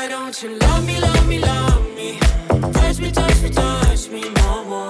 Why don't you love me, love me, love me? Touch me, touch me, touch me no more.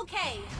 okay.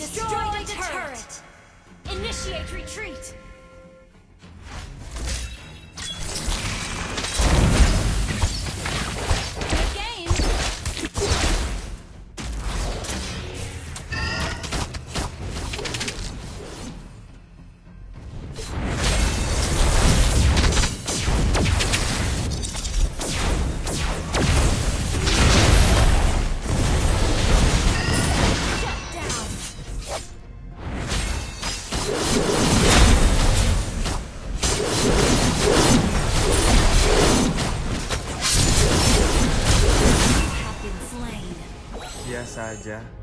Destroyed, destroyed a a turret. Initiate retreat. Aja.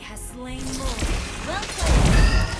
has slain more. Well played.